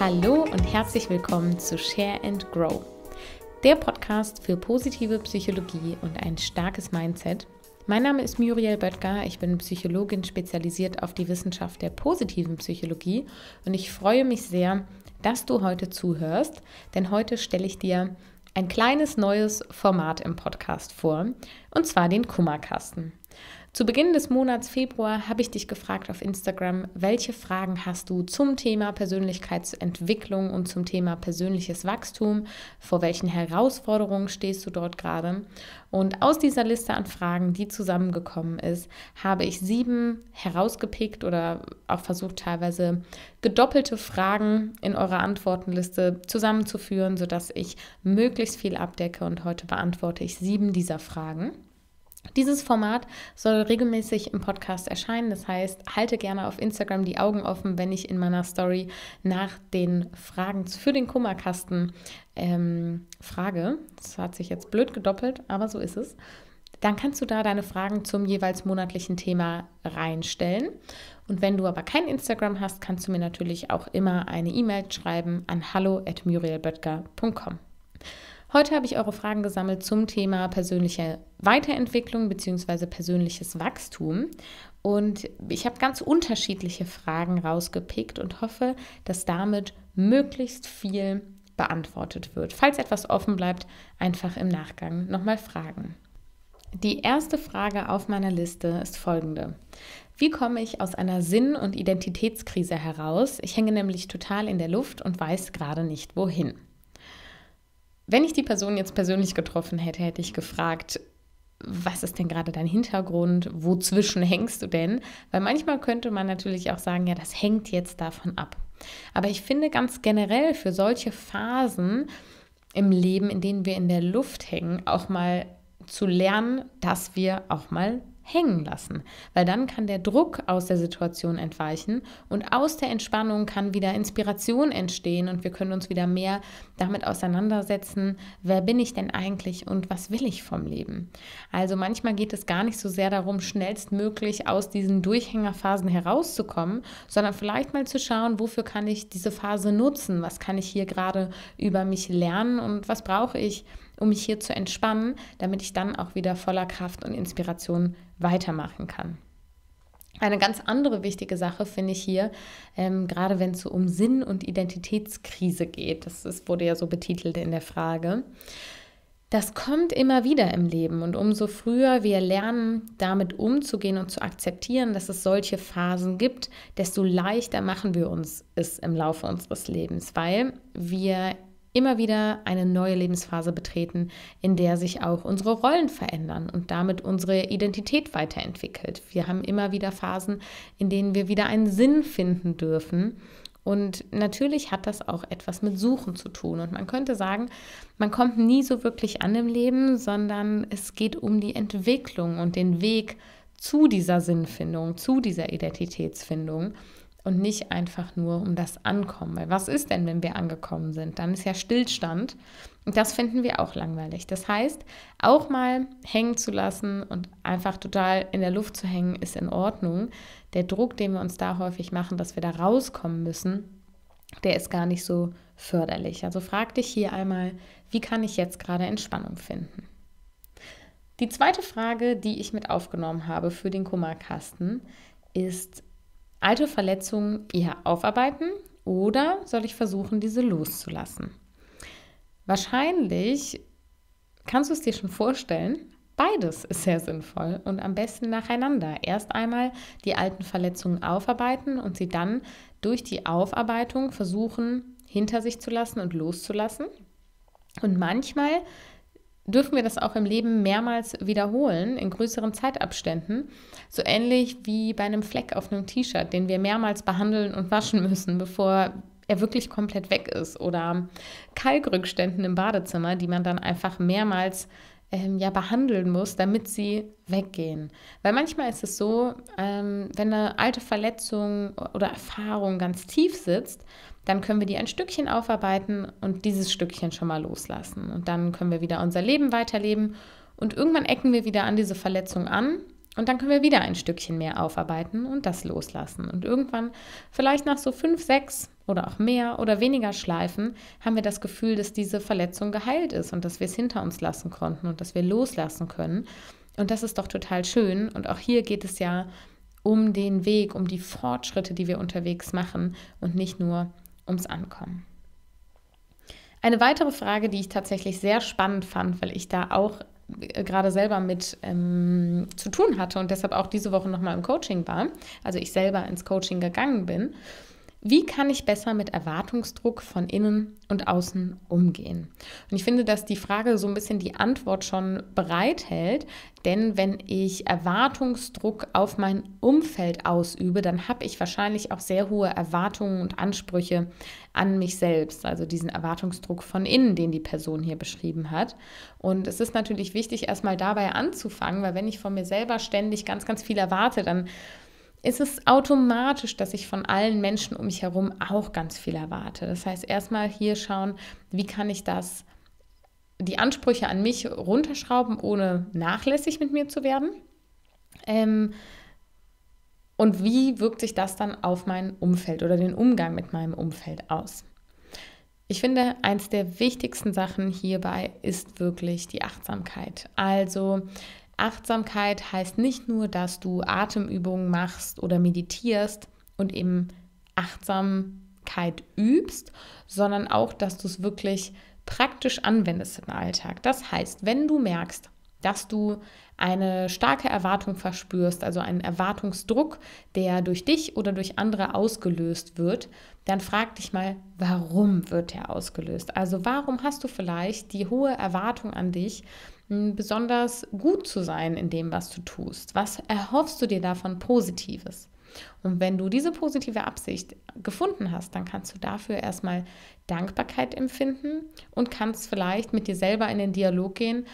Hallo und herzlich willkommen zu Share and Grow, der Podcast für positive Psychologie und ein starkes Mindset. Mein Name ist Muriel Böttger, ich bin Psychologin spezialisiert auf die Wissenschaft der positiven Psychologie und ich freue mich sehr, dass du heute zuhörst, denn heute stelle ich dir ein kleines neues Format im Podcast vor, und zwar den Kummerkasten. Zu Beginn des Monats Februar habe ich dich gefragt auf Instagram, welche Fragen hast du zum Thema Persönlichkeitsentwicklung und zum Thema persönliches Wachstum? Vor welchen Herausforderungen stehst du dort gerade? Und aus dieser Liste an Fragen, die zusammengekommen ist, habe ich sieben herausgepickt oder auch versucht, teilweise gedoppelte Fragen in eurer Antwortenliste zusammenzuführen, sodass ich möglichst viel abdecke. Und heute beantworte ich sieben dieser Fragen. Dieses Format soll regelmäßig im Podcast erscheinen. Das heißt, halte gerne auf Instagram die Augen offen, wenn ich in meiner Story nach den Fragen für den Kummerkasten ähm, frage. Das hat sich jetzt blöd gedoppelt, aber so ist es. Dann kannst du da deine Fragen zum jeweils monatlichen Thema reinstellen. Und wenn du aber kein Instagram hast, kannst du mir natürlich auch immer eine E-Mail schreiben an hallo@murielböttger.com. Heute habe ich eure Fragen gesammelt zum Thema persönliche Weiterentwicklung bzw. persönliches Wachstum. Und ich habe ganz unterschiedliche Fragen rausgepickt und hoffe, dass damit möglichst viel beantwortet wird. Falls etwas offen bleibt, einfach im Nachgang nochmal fragen. Die erste Frage auf meiner Liste ist folgende. Wie komme ich aus einer Sinn- und Identitätskrise heraus? Ich hänge nämlich total in der Luft und weiß gerade nicht wohin. Wenn ich die Person jetzt persönlich getroffen hätte, hätte ich gefragt, was ist denn gerade dein Hintergrund? Wozwischen hängst du denn? Weil manchmal könnte man natürlich auch sagen, ja, das hängt jetzt davon ab. Aber ich finde ganz generell für solche Phasen im Leben, in denen wir in der Luft hängen, auch mal zu lernen, dass wir auch mal hängen lassen, weil dann kann der Druck aus der Situation entweichen und aus der Entspannung kann wieder Inspiration entstehen und wir können uns wieder mehr damit auseinandersetzen, wer bin ich denn eigentlich und was will ich vom Leben. Also manchmal geht es gar nicht so sehr darum, schnellstmöglich aus diesen Durchhängerphasen herauszukommen, sondern vielleicht mal zu schauen, wofür kann ich diese Phase nutzen, was kann ich hier gerade über mich lernen und was brauche ich, um mich hier zu entspannen, damit ich dann auch wieder voller Kraft und Inspiration weitermachen kann. Eine ganz andere wichtige Sache finde ich hier, ähm, gerade wenn es so um Sinn- und Identitätskrise geht, das ist, wurde ja so betitelt in der Frage, das kommt immer wieder im Leben und umso früher wir lernen, damit umzugehen und zu akzeptieren, dass es solche Phasen gibt, desto leichter machen wir uns es im Laufe unseres Lebens, weil wir immer wieder eine neue Lebensphase betreten, in der sich auch unsere Rollen verändern und damit unsere Identität weiterentwickelt. Wir haben immer wieder Phasen, in denen wir wieder einen Sinn finden dürfen. Und natürlich hat das auch etwas mit Suchen zu tun. Und man könnte sagen, man kommt nie so wirklich an im Leben, sondern es geht um die Entwicklung und den Weg zu dieser Sinnfindung, zu dieser Identitätsfindung und nicht einfach nur um das Ankommen. Weil was ist denn, wenn wir angekommen sind? Dann ist ja Stillstand und das finden wir auch langweilig. Das heißt, auch mal hängen zu lassen und einfach total in der Luft zu hängen, ist in Ordnung. Der Druck, den wir uns da häufig machen, dass wir da rauskommen müssen, der ist gar nicht so förderlich. Also frag dich hier einmal, wie kann ich jetzt gerade Entspannung finden? Die zweite Frage, die ich mit aufgenommen habe für den Kummerkasten, ist, alte Verletzungen eher aufarbeiten oder soll ich versuchen, diese loszulassen? Wahrscheinlich kannst du es dir schon vorstellen, beides ist sehr sinnvoll und am besten nacheinander. Erst einmal die alten Verletzungen aufarbeiten und sie dann durch die Aufarbeitung versuchen hinter sich zu lassen und loszulassen. Und manchmal dürfen wir das auch im Leben mehrmals wiederholen, in größeren Zeitabständen. So ähnlich wie bei einem Fleck auf einem T-Shirt, den wir mehrmals behandeln und waschen müssen, bevor er wirklich komplett weg ist. Oder Kalkrückständen im Badezimmer, die man dann einfach mehrmals ähm, ja, behandeln muss, damit sie weggehen. Weil manchmal ist es so, ähm, wenn eine alte Verletzung oder Erfahrung ganz tief sitzt, dann können wir die ein Stückchen aufarbeiten und dieses Stückchen schon mal loslassen. Und dann können wir wieder unser Leben weiterleben und irgendwann ecken wir wieder an diese Verletzung an Und dann können wir wieder ein Stückchen mehr aufarbeiten und das loslassen. Und irgendwann, vielleicht nach so fünf, sechs oder auch mehr oder weniger Schleifen, haben wir das Gefühl, dass diese Verletzung geheilt ist und dass wir es hinter uns lassen konnten und dass wir loslassen können. Und das ist doch total schön. Und auch hier geht es ja um den Weg, um die Fortschritte, die wir unterwegs machen und nicht nur ums Ankommen. Eine weitere Frage, die ich tatsächlich sehr spannend fand, weil ich da auch gerade selber mit ähm, zu tun hatte und deshalb auch diese Woche nochmal im Coaching war, also ich selber ins Coaching gegangen bin. Wie kann ich besser mit Erwartungsdruck von innen und außen umgehen? Und ich finde, dass die Frage so ein bisschen die Antwort schon bereithält, denn wenn ich Erwartungsdruck auf mein Umfeld ausübe, dann habe ich wahrscheinlich auch sehr hohe Erwartungen und Ansprüche an mich selbst, also diesen Erwartungsdruck von innen, den die Person hier beschrieben hat. Und es ist natürlich wichtig, erstmal dabei anzufangen, weil wenn ich von mir selber ständig ganz, ganz viel erwarte, dann ist es automatisch, dass ich von allen Menschen um mich herum auch ganz viel erwarte. Das heißt, erstmal hier schauen, wie kann ich das, die Ansprüche an mich runterschrauben, ohne nachlässig mit mir zu werden. Ähm, und wie wirkt sich das dann auf mein Umfeld oder den Umgang mit meinem Umfeld aus? Ich finde, eins der wichtigsten Sachen hierbei ist wirklich die Achtsamkeit. Also Achtsamkeit heißt nicht nur, dass du Atemübungen machst oder meditierst und eben Achtsamkeit übst, sondern auch, dass du es wirklich praktisch anwendest im Alltag. Das heißt, wenn du merkst, dass du eine starke Erwartung verspürst, also einen Erwartungsdruck, der durch dich oder durch andere ausgelöst wird, dann frag dich mal, warum wird der ausgelöst? Also warum hast du vielleicht die hohe Erwartung an dich, besonders gut zu sein in dem, was du tust? Was erhoffst du dir davon Positives? Und wenn du diese positive Absicht gefunden hast, dann kannst du dafür erstmal Dankbarkeit empfinden und kannst vielleicht mit dir selber in den Dialog gehen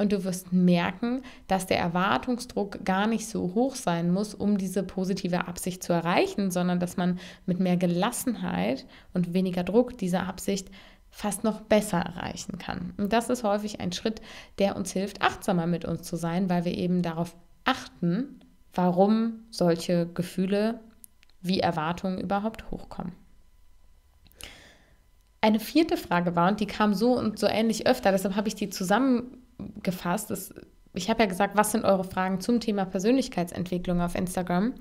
und du wirst merken, dass der Erwartungsdruck gar nicht so hoch sein muss, um diese positive Absicht zu erreichen, sondern dass man mit mehr Gelassenheit und weniger Druck diese Absicht fast noch besser erreichen kann. Und das ist häufig ein Schritt, der uns hilft, achtsamer mit uns zu sein, weil wir eben darauf achten, warum solche Gefühle wie Erwartungen überhaupt hochkommen. Eine vierte Frage war, und die kam so und so ähnlich öfter, deshalb habe ich die zusammengefasst. Das, ich habe ja gesagt, was sind eure Fragen zum Thema Persönlichkeitsentwicklung auf Instagram?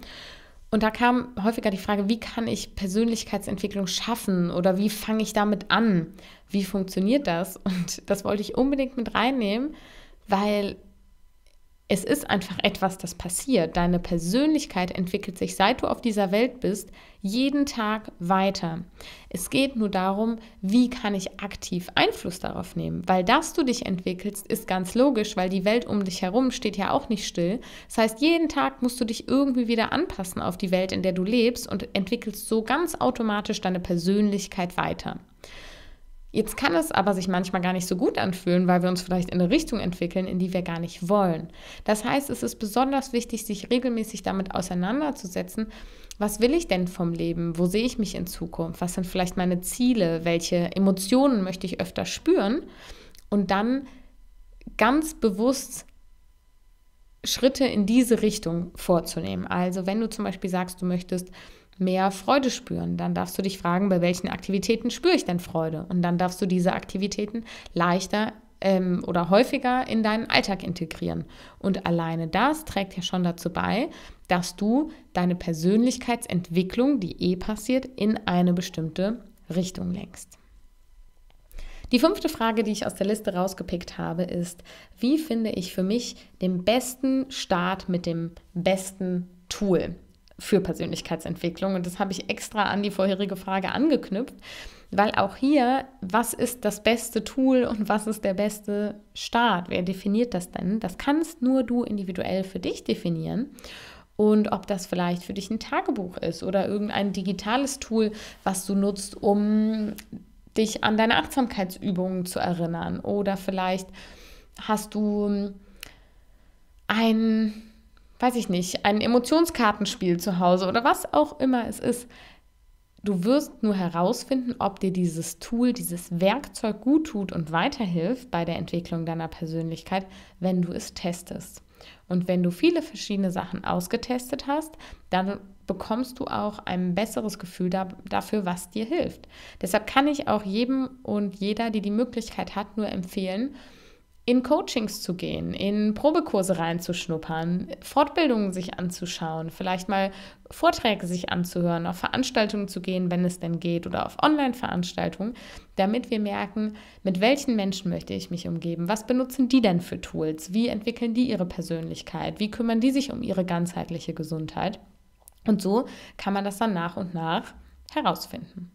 Und da kam häufiger die Frage, wie kann ich Persönlichkeitsentwicklung schaffen oder wie fange ich damit an? Wie funktioniert das? Und das wollte ich unbedingt mit reinnehmen, weil es ist einfach etwas, das passiert. Deine Persönlichkeit entwickelt sich, seit du auf dieser Welt bist, jeden Tag weiter. Es geht nur darum, wie kann ich aktiv Einfluss darauf nehmen. Weil dass du dich entwickelst, ist ganz logisch, weil die Welt um dich herum steht ja auch nicht still. Das heißt, jeden Tag musst du dich irgendwie wieder anpassen auf die Welt, in der du lebst und entwickelst so ganz automatisch deine Persönlichkeit weiter. Jetzt kann es aber sich manchmal gar nicht so gut anfühlen, weil wir uns vielleicht in eine Richtung entwickeln, in die wir gar nicht wollen. Das heißt, es ist besonders wichtig, sich regelmäßig damit auseinanderzusetzen, was will ich denn vom Leben? Wo sehe ich mich in Zukunft? Was sind vielleicht meine Ziele? Welche Emotionen möchte ich öfter spüren? Und dann ganz bewusst Schritte in diese Richtung vorzunehmen. Also wenn du zum Beispiel sagst, du möchtest mehr Freude spüren. Dann darfst du dich fragen, bei welchen Aktivitäten spüre ich denn Freude? Und dann darfst du diese Aktivitäten leichter ähm, oder häufiger in deinen Alltag integrieren. Und alleine das trägt ja schon dazu bei, dass du deine Persönlichkeitsentwicklung, die eh passiert, in eine bestimmte Richtung lenkst. Die fünfte Frage, die ich aus der Liste rausgepickt habe, ist, wie finde ich für mich den besten Start mit dem besten Tool? für Persönlichkeitsentwicklung. Und das habe ich extra an die vorherige Frage angeknüpft, weil auch hier, was ist das beste Tool und was ist der beste Start? Wer definiert das denn? Das kannst nur du individuell für dich definieren. Und ob das vielleicht für dich ein Tagebuch ist oder irgendein digitales Tool, was du nutzt, um dich an deine Achtsamkeitsübungen zu erinnern. Oder vielleicht hast du ein weiß ich nicht, ein Emotionskartenspiel zu Hause oder was auch immer es ist. Du wirst nur herausfinden, ob dir dieses Tool, dieses Werkzeug gut tut und weiterhilft bei der Entwicklung deiner Persönlichkeit, wenn du es testest. Und wenn du viele verschiedene Sachen ausgetestet hast, dann bekommst du auch ein besseres Gefühl da, dafür, was dir hilft. Deshalb kann ich auch jedem und jeder, die die Möglichkeit hat, nur empfehlen, in Coachings zu gehen, in Probekurse reinzuschnuppern, Fortbildungen sich anzuschauen, vielleicht mal Vorträge sich anzuhören, auf Veranstaltungen zu gehen, wenn es denn geht, oder auf Online-Veranstaltungen, damit wir merken, mit welchen Menschen möchte ich mich umgeben, was benutzen die denn für Tools, wie entwickeln die ihre Persönlichkeit, wie kümmern die sich um ihre ganzheitliche Gesundheit. Und so kann man das dann nach und nach herausfinden.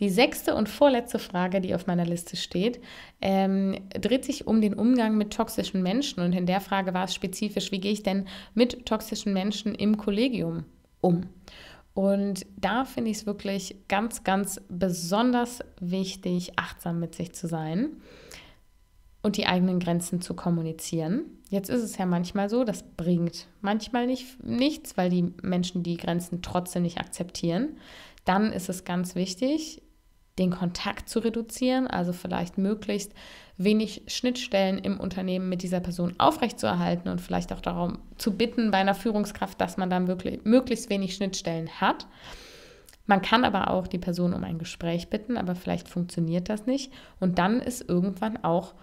Die sechste und vorletzte Frage, die auf meiner Liste steht, ähm, dreht sich um den Umgang mit toxischen Menschen. Und in der Frage war es spezifisch, wie gehe ich denn mit toxischen Menschen im Kollegium um? Und da finde ich es wirklich ganz, ganz besonders wichtig, achtsam mit sich zu sein und die eigenen Grenzen zu kommunizieren. Jetzt ist es ja manchmal so, das bringt manchmal nicht, nichts, weil die Menschen die Grenzen trotzdem nicht akzeptieren. Dann ist es ganz wichtig, den Kontakt zu reduzieren, also vielleicht möglichst wenig Schnittstellen im Unternehmen mit dieser Person aufrechtzuerhalten und vielleicht auch darum zu bitten bei einer Führungskraft, dass man dann wirklich möglichst wenig Schnittstellen hat. Man kann aber auch die Person um ein Gespräch bitten, aber vielleicht funktioniert das nicht. Und dann ist irgendwann auch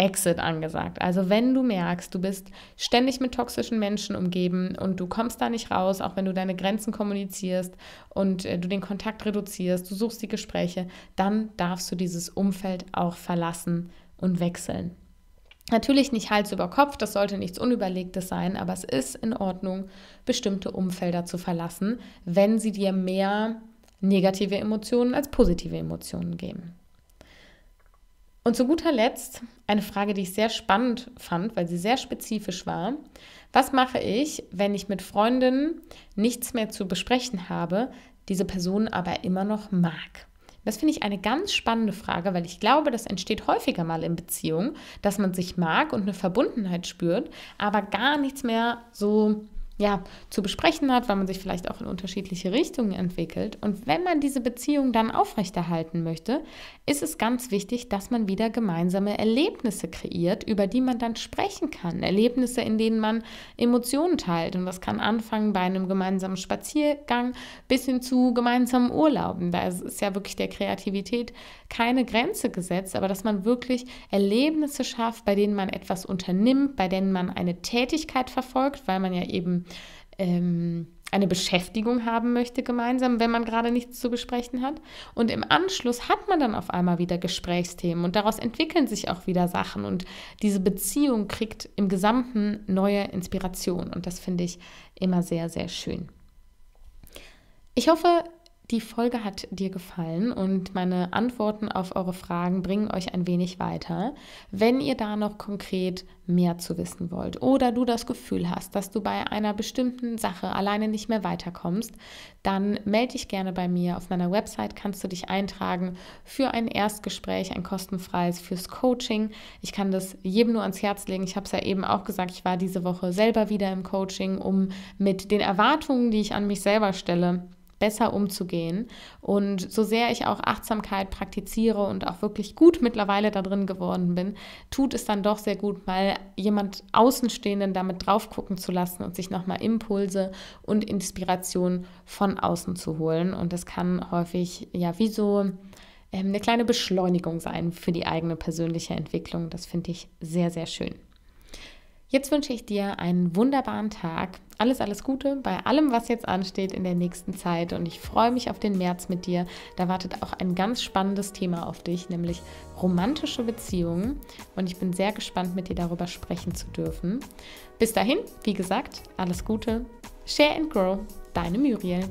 Exit angesagt. Also wenn du merkst, du bist ständig mit toxischen Menschen umgeben und du kommst da nicht raus, auch wenn du deine Grenzen kommunizierst und äh, du den Kontakt reduzierst, du suchst die Gespräche, dann darfst du dieses Umfeld auch verlassen und wechseln. Natürlich nicht Hals über Kopf, das sollte nichts Unüberlegtes sein, aber es ist in Ordnung, bestimmte Umfelder zu verlassen, wenn sie dir mehr negative Emotionen als positive Emotionen geben. Und zu guter Letzt eine Frage, die ich sehr spannend fand, weil sie sehr spezifisch war. Was mache ich, wenn ich mit Freundinnen nichts mehr zu besprechen habe, diese Person aber immer noch mag? Das finde ich eine ganz spannende Frage, weil ich glaube, das entsteht häufiger mal in Beziehungen, dass man sich mag und eine Verbundenheit spürt, aber gar nichts mehr so ja, zu besprechen hat, weil man sich vielleicht auch in unterschiedliche Richtungen entwickelt. Und wenn man diese Beziehung dann aufrechterhalten möchte, ist es ganz wichtig, dass man wieder gemeinsame Erlebnisse kreiert, über die man dann sprechen kann. Erlebnisse, in denen man Emotionen teilt. Und das kann anfangen bei einem gemeinsamen Spaziergang bis hin zu gemeinsamen Urlauben. Da ist ja wirklich der Kreativität keine Grenze gesetzt, aber dass man wirklich Erlebnisse schafft, bei denen man etwas unternimmt, bei denen man eine Tätigkeit verfolgt, weil man ja eben ähm, eine Beschäftigung haben möchte gemeinsam, wenn man gerade nichts zu besprechen hat. Und im Anschluss hat man dann auf einmal wieder Gesprächsthemen und daraus entwickeln sich auch wieder Sachen und diese Beziehung kriegt im Gesamten neue Inspiration und das finde ich immer sehr, sehr schön. Ich hoffe, die Folge hat dir gefallen und meine Antworten auf eure Fragen bringen euch ein wenig weiter. Wenn ihr da noch konkret mehr zu wissen wollt oder du das Gefühl hast, dass du bei einer bestimmten Sache alleine nicht mehr weiterkommst, dann melde dich gerne bei mir. Auf meiner Website kannst du dich eintragen für ein Erstgespräch, ein kostenfreies fürs Coaching. Ich kann das jedem nur ans Herz legen. Ich habe es ja eben auch gesagt, ich war diese Woche selber wieder im Coaching, um mit den Erwartungen, die ich an mich selber stelle, besser umzugehen. Und so sehr ich auch Achtsamkeit praktiziere und auch wirklich gut mittlerweile da drin geworden bin, tut es dann doch sehr gut, mal jemand Außenstehenden damit drauf gucken zu lassen und sich nochmal Impulse und Inspiration von außen zu holen. Und das kann häufig ja wie so ähm, eine kleine Beschleunigung sein für die eigene persönliche Entwicklung. Das finde ich sehr, sehr schön. Jetzt wünsche ich dir einen wunderbaren Tag. Alles, alles Gute bei allem, was jetzt ansteht in der nächsten Zeit. Und ich freue mich auf den März mit dir. Da wartet auch ein ganz spannendes Thema auf dich, nämlich romantische Beziehungen. Und ich bin sehr gespannt, mit dir darüber sprechen zu dürfen. Bis dahin, wie gesagt, alles Gute. Share and Grow, deine Muriel.